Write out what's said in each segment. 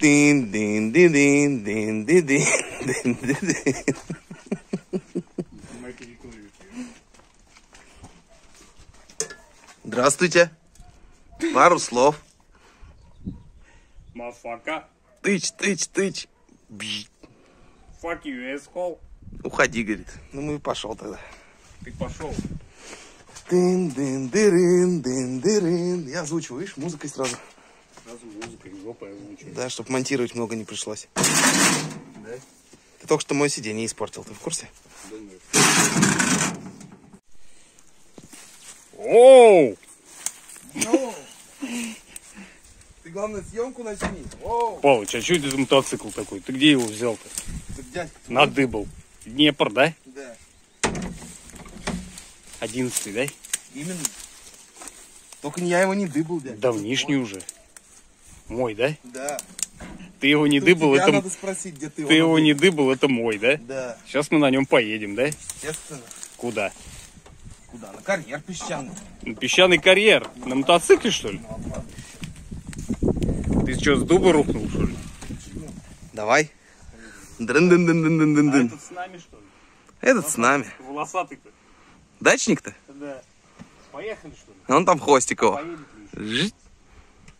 Дин, дин, дин, дин, дин, дин, дин, дин, дин, дин. Здравствуйте. Пару слов. Мафака. Тыч, тыч, тыч. Бжь. Fuck you, asshole. Уходи, говорит. Ну, мы пошел тогда. Ты пошел. Дын, дын, дырын, дын, дырын. Я озвучиваю, видишь, музыкой сразу. Сразу музыкой жопой озвучивай. Да, чтобы монтировать много не пришлось. Да? Ты только что мое сиденье испортил, ты в курсе? Оу! Ты, главное, съемку начни. Оу, Павлович, а что это за мотоцикл такой? Ты где его взял-то? ты дядька. Надыбал. Днепр, да? Да, Одиннадцатый, да? именно. Только не я его не дыбал, дядь. Давнишний уже. Мой, да? Да. Ты его не Тут дыбал, тебя это... надо спросить, где ты его Ты его не дыбал, это мой, да? Да, Сейчас мы на нем поедем, да? естественно. Куда? Куда? На карьер песчаный. На песчаный карьер. На мотоцикле, что ли? Ты что, с дуба рухнул, что ли? Давай. дрын дын дын дын дын дын дын А с нами, что ли? Этот с нами. Волосатый-то. Дачник-то? Да. Поехали, что ли? Он там хвостик его. Поедет.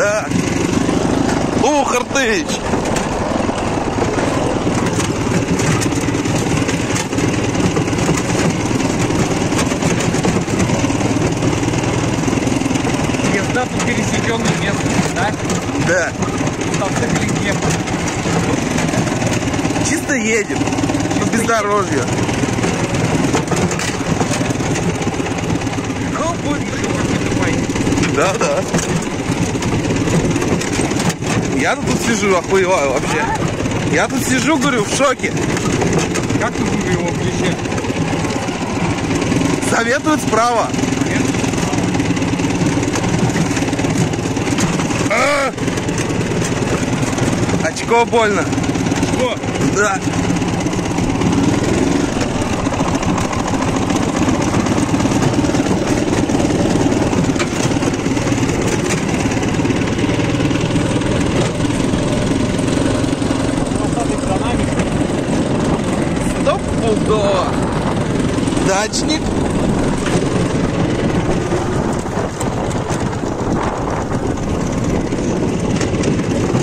Да. Ух, Артыч! Езда по пересеченной местности, да? Да. Чисто едем. По бездорожью. Ну. Да, да. Я тут сижу, охуеваю вообще. Я тут сижу, говорю, в шоке. Как ты будешь его включать? Советуют справа. А! Очко больно. Что? Да. Волосатый за нами, что ли? Стопудово. Дачник.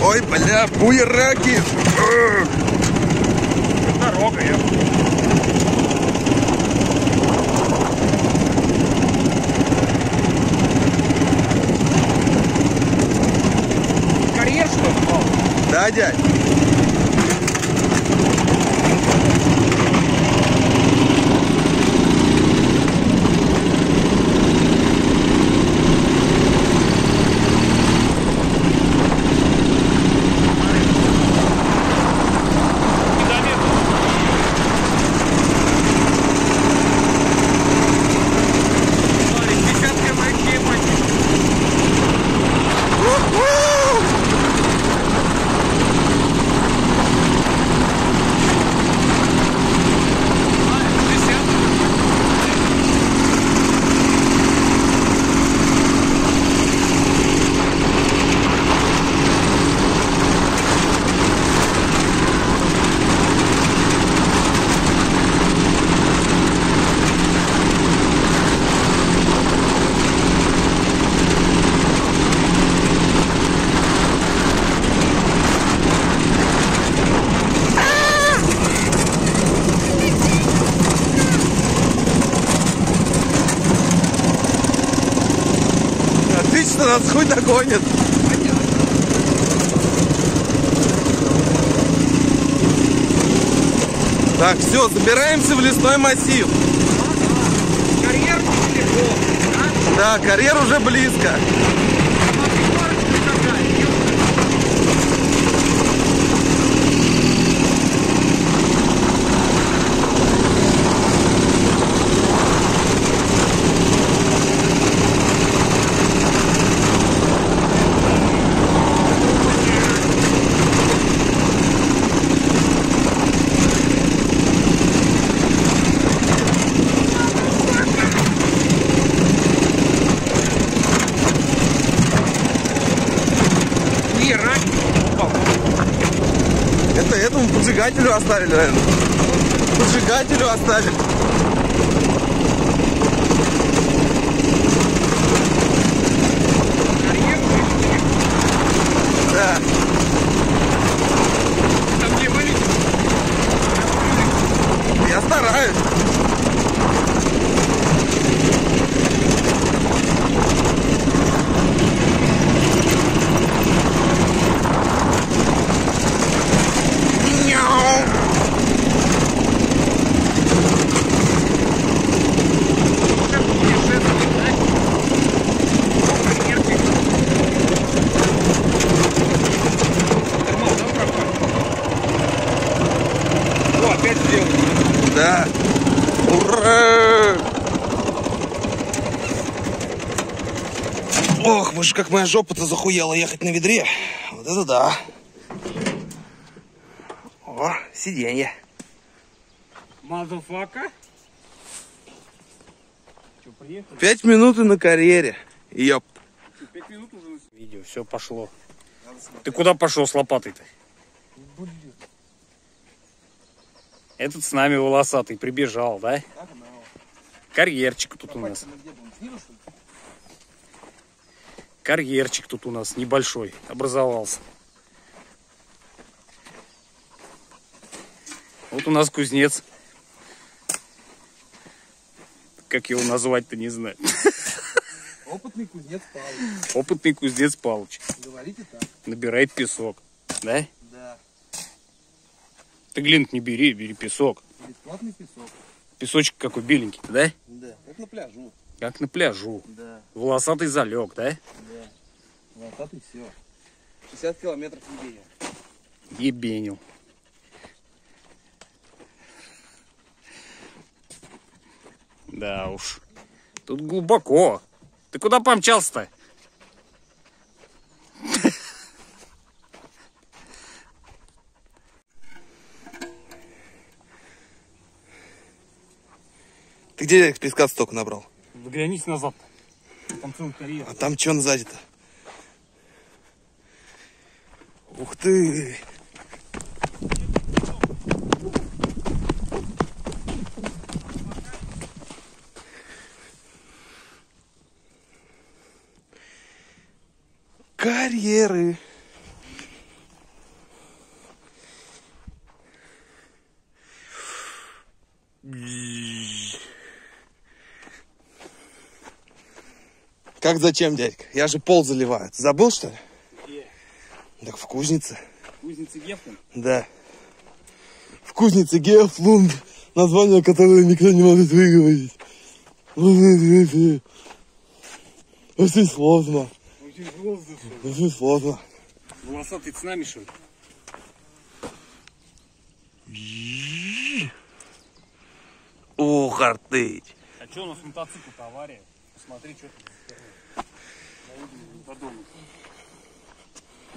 Ой, бля, буераки. Ugh. Дорога, я. Карьер, что ли, Павел? Да, дядь. Отлично, нас хуй догонит. Так, все, забираемся в лесной массив. Карьер недалеко, да? Да, карьер уже близко. Поджигателю оставили, наверное. Поджигателю оставили. Карьер вылетели. Да. Там где вылетели? Я стараюсь. Мяу. Как путешествовать, да? О, карьерчик. Тормоза пропали. О, опять сделал. Да. Ура! Вы же как моя жопа-то захуела ехать на ведре. Вот это да. О, сиденье. Motherfucker. Пять минут и на карьере. Ёп. Пять минут уже на Видео, все пошло. Ты куда пошел с лопатой-то? Этот с нами волосатый прибежал, да? Карьерчик тут у нас. Карьерчик тут у нас небольшой образовался. Вот у нас кузнец. Как его назвать-то не знаю. Опытный кузнец Павел. Опытный кузнец Палыч. Говорите так. Набирает песок. Да? Да. Ты глинт не бери, бери песок. Бесплатный песок. Песочек какой беленький, да? Да. Как на пляжу. Как на пляжу. Да. Волосатый залег, да? Да. Волосатый все. 60 километров ебения. Ебенил. Да уж. Тут глубоко. Ты куда помчался-то? Ты где песка столько набрал? Заглянись назад. Там. А там что сзади-то? Ух ты! Карьеры. Как зачем, дядька? Я же пол заливаю. Ты забыл, что ли? Где? Так в кузнице. Кузница Гефтон? Да. В кузнице Гефлунд. Название, которое никто не может выговорить. Очень сложно. Очень воздух. Очень сложно. Волосатый с нами, что ли? Ух, Артыч. А что у нас мотоцикл-то авария? Посмотри, что ты по дому.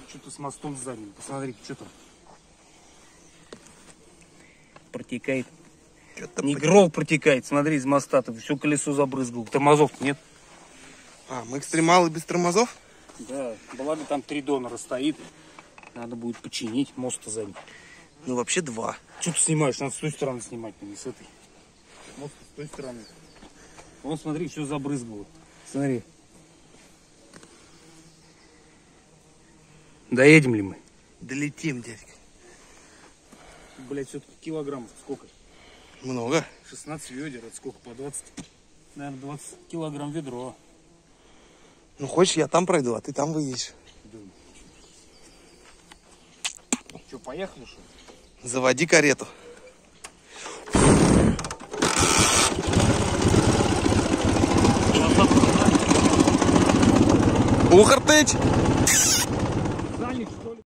Что-то с мостом задним. Посмотри, что там. Протекает. Что-то Не грол протекает. Смотри, из моста ты все колесо забрызгал. Тормозов нет. А, мы экстремалы без тормозов? Да, благо там три донора стоит. Надо будет починить мост задний. Ну, вообще два. Что ты снимаешь? Надо с той стороны снимать, а не с этой. Мост с той стороны. Вон, смотри, все забрызгало. Смотри. Доедем ли мы? Долетим, дядька. Блять, все-таки килограммов сколько? Много. 16 ведер, это сколько, по 20? Наверное, 20 килограмм ведро. Ну, хочешь, я там пройду, а ты там выйдешь. Что, поехали, что ли? Заводи карету. Ух, Артыч!